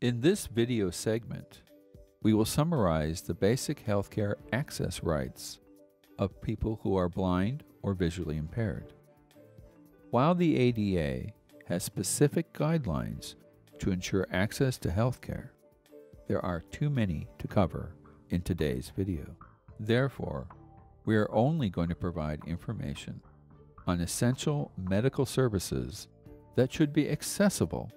In this video segment, we will summarize the basic healthcare access rights of people who are blind or visually impaired. While the ADA has specific guidelines to ensure access to healthcare, there are too many to cover in today's video. Therefore, we are only going to provide information on essential medical services that should be accessible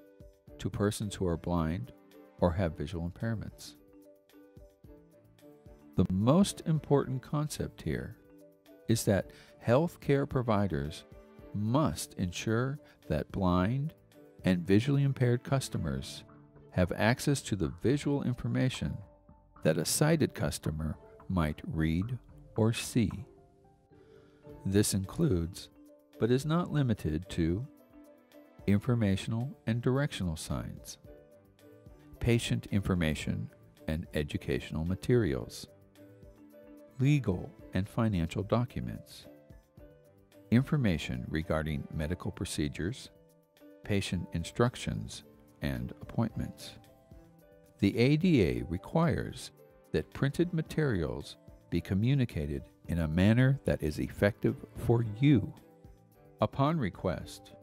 to persons who are blind or have visual impairments. The most important concept here is that healthcare providers must ensure that blind and visually impaired customers have access to the visual information that a sighted customer might read or see. This includes, but is not limited to, informational and directional signs, patient information and educational materials, legal and financial documents, information regarding medical procedures, patient instructions, and appointments. The ADA requires that printed materials be communicated in a manner that is effective for you. Upon request,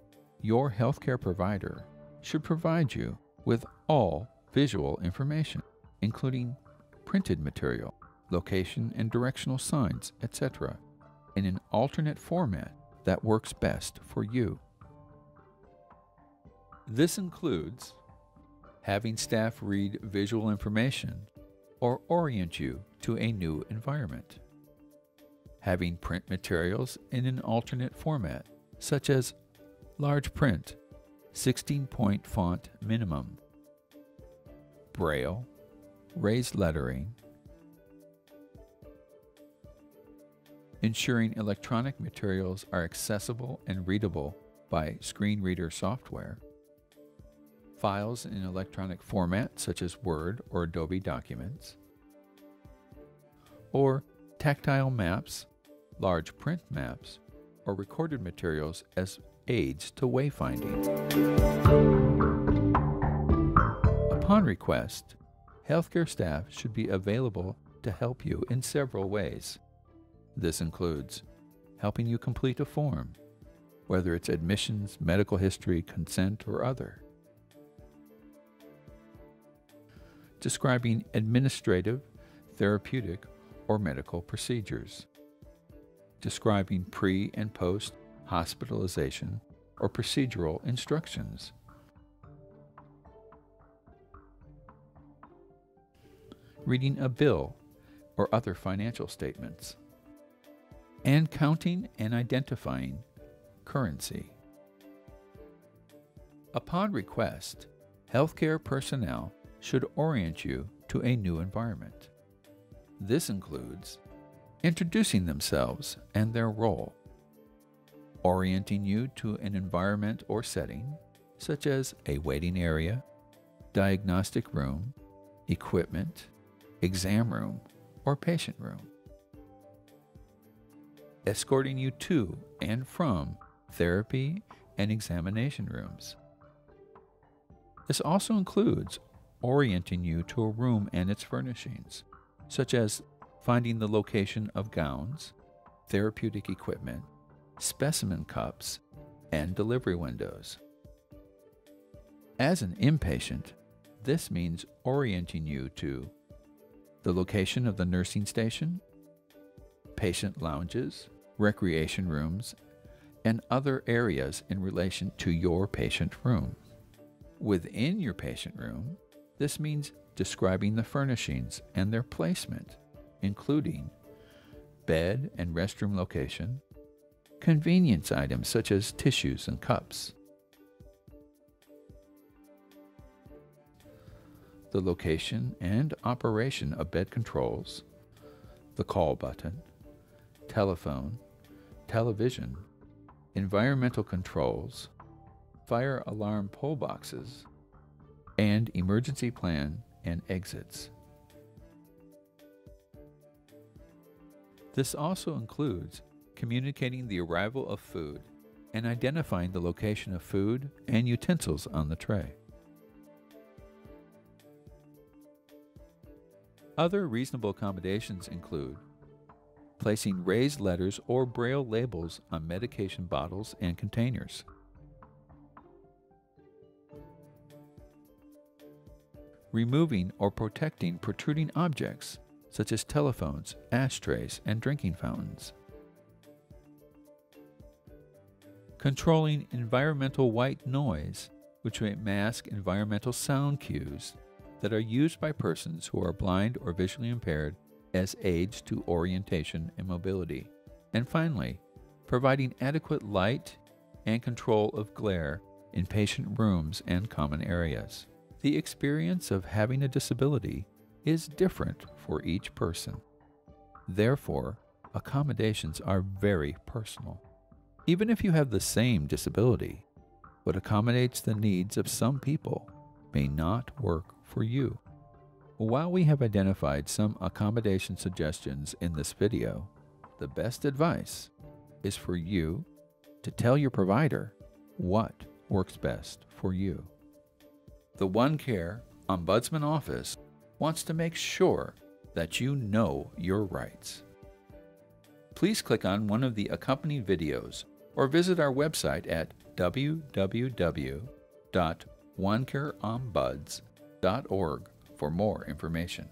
your healthcare provider should provide you with all visual information, including printed material, location and directional signs, etc., in an alternate format that works best for you. This includes having staff read visual information or orient you to a new environment, having print materials in an alternate format, such as large print, 16 point font minimum, braille, raised lettering, ensuring electronic materials are accessible and readable by screen reader software, files in electronic format such as Word or Adobe Documents, or tactile maps, large print maps, or recorded materials as aids to wayfinding. Upon request, healthcare staff should be available to help you in several ways. This includes helping you complete a form, whether it's admissions, medical history, consent, or other. Describing administrative, therapeutic, or medical procedures. Describing pre and post hospitalization or procedural instructions. Reading a bill or other financial statements and counting and identifying currency. Upon request, healthcare personnel should orient you to a new environment. This includes introducing themselves and their role, orienting you to an environment or setting, such as a waiting area, diagnostic room, equipment, exam room, or patient room escorting you to and from therapy and examination rooms. This also includes orienting you to a room and its furnishings, such as finding the location of gowns, therapeutic equipment, specimen cups, and delivery windows. As an inpatient, this means orienting you to the location of the nursing station, patient lounges, recreation rooms, and other areas in relation to your patient room. Within your patient room, this means describing the furnishings and their placement, including bed and restroom location, convenience items such as tissues and cups, the location and operation of bed controls, the call button, telephone, television, environmental controls, fire alarm pull boxes, and emergency plan and exits. This also includes communicating the arrival of food and identifying the location of food and utensils on the tray. Other reasonable accommodations include placing raised letters or braille labels on medication bottles and containers. Removing or protecting protruding objects such as telephones, ashtrays, and drinking fountains. Controlling environmental white noise, which may mask environmental sound cues that are used by persons who are blind or visually impaired as aids to orientation and mobility. And finally, providing adequate light and control of glare in patient rooms and common areas. The experience of having a disability is different for each person. Therefore, accommodations are very personal. Even if you have the same disability, what accommodates the needs of some people may not work for you. While we have identified some accommodation suggestions in this video, the best advice is for you to tell your provider what works best for you. The OneCare Ombudsman Office wants to make sure that you know your rights. Please click on one of the accompanying videos or visit our website at www.onecareombuds.org for more information.